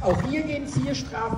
Auch hier gehen vier Strafen